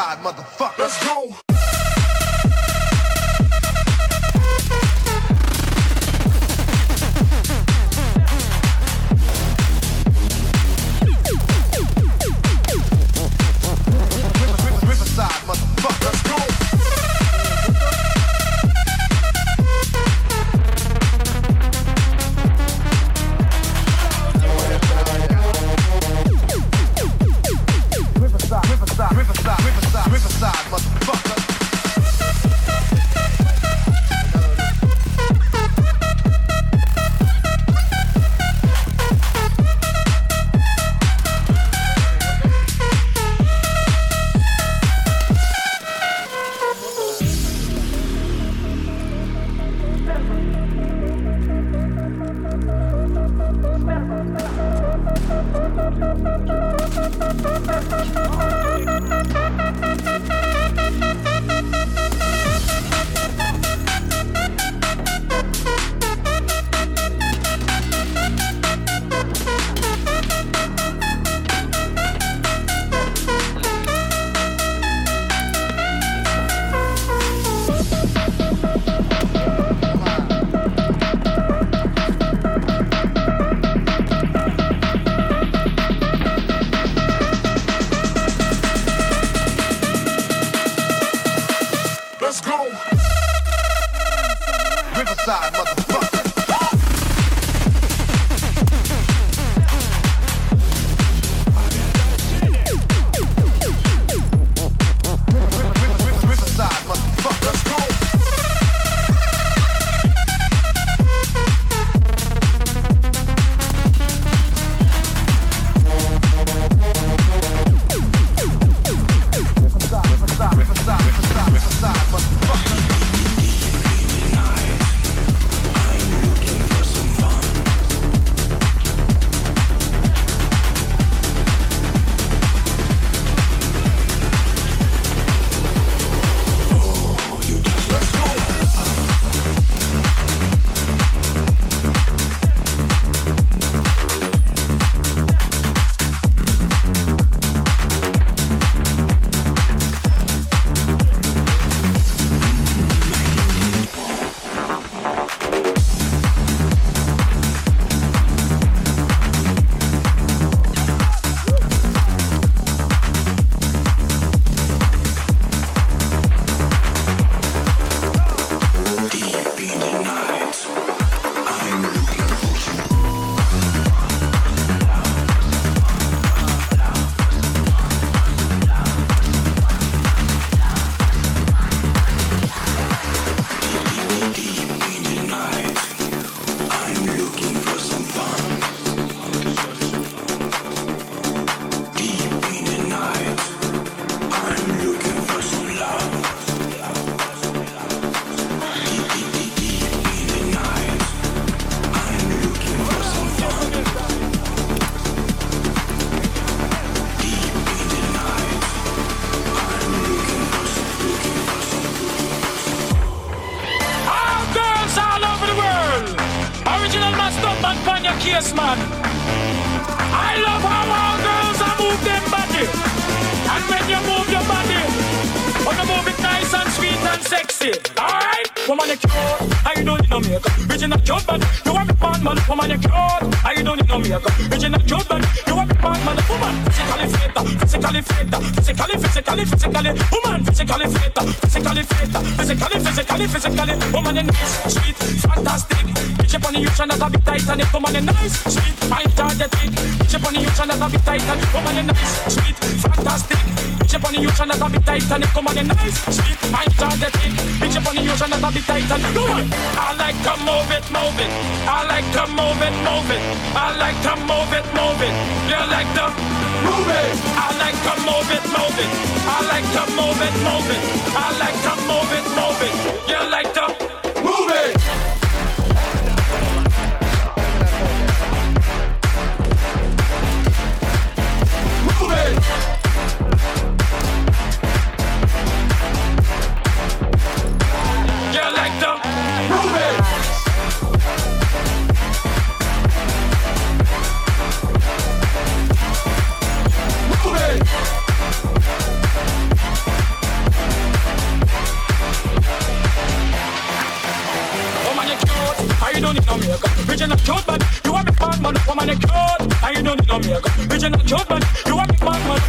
Riverside, motherfucker. Let's go. Let's Riverside, motherfucker. Case, man. I love how all girls are move them body. And when you move your body, wanna move it nice and sweet and sexy. Alright? Woman, you cute. How you doing? No makeup. Original cute, man. You want me man, man. Woman, you cute. How you doing? No makeup. Original cute, man. You want me man, man. Woman, physically fit, physically fit, physically, physically, physically. Woman, physically fit, physically fit, physically, physically, physically. Woman, you nice, sweet, fantastic. Bitch up on the ocean that's a bit it. Woman, you nice, sweet, energetic. Bitch up on the ocean that's a bit tight and woman, you nice, sweet, fantastic. Bitch up on the ocean that's a bit it. Woman, you nice, sweet, energetic. Bitch up on the ocean that's a bit tight and go on. I like to move it, move it. I like to move it, move it. I like to move it, move it. You like to move it. I like to move it, move it. I like to move it, move it. I like to move it, move it. Original man, you a big man, man.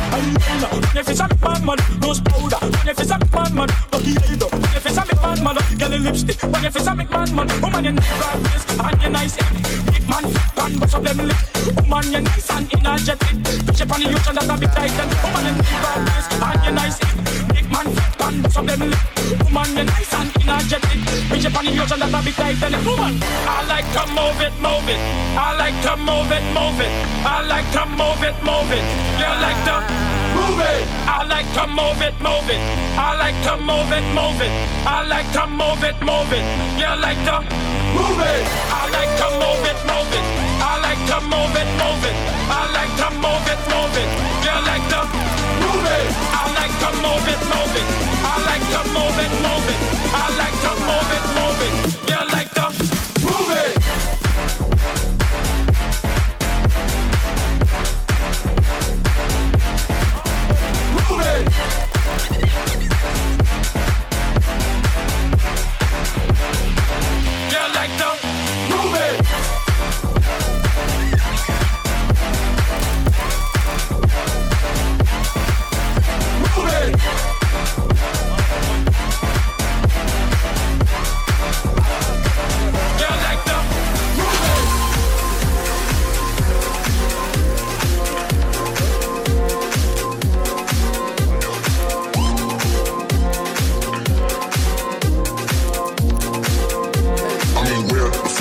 If it's a man, man, nose. If it's a man, man. If it's a man, man, lipstick. But if it's a man, man, woman, you never miss. And nice, big man, man, bust up them. Woman, you nice and energetic. On the that's a titan. Woman, you nice, big man, man, bust them. Energetic. Push up on the ocean, that's a big titan. Woman, I like to move it, move it. I like to move it, move it. I like to move it, move it. You like to move it. I like to move it, move it. I like to move it, move it. I like to move it, move it. You like to move it. I like to move it, move it. I like to move it, move it. I like to move it, move it. You like to move it. I like to move it, move it. I like to move it, move it.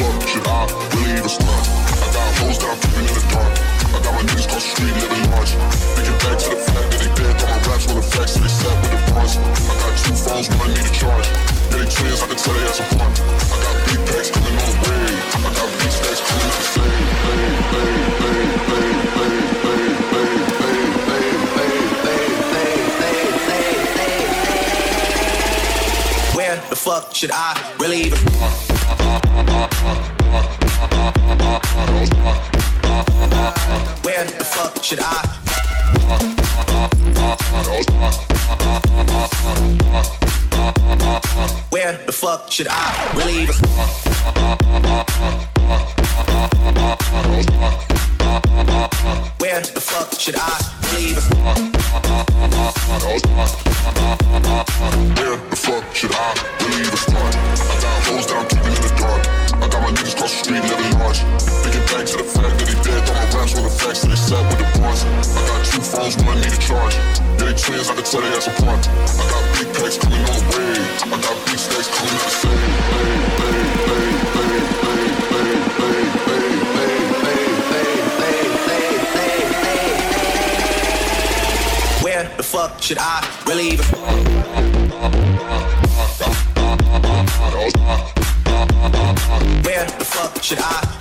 Fuck should I really even start? I got hoes that I'm keeping in the dark. I got my niggas cross the street living large. Thinking back to the fact that they dead, thought my raps were the facts, so they sat with the bars. I got two phones, one I need to charge. Yeah, they twins, I can tell they had some should I really even? Where the fuck should I? Where the fuck should I? Where the fuck should I really? Where the fuck should I I got big coming way. I got big coming. Where the fuck should I really even? Where the fuck should I?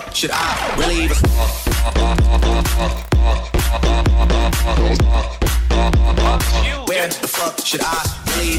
Fuck should I really? Where the fuck should I really?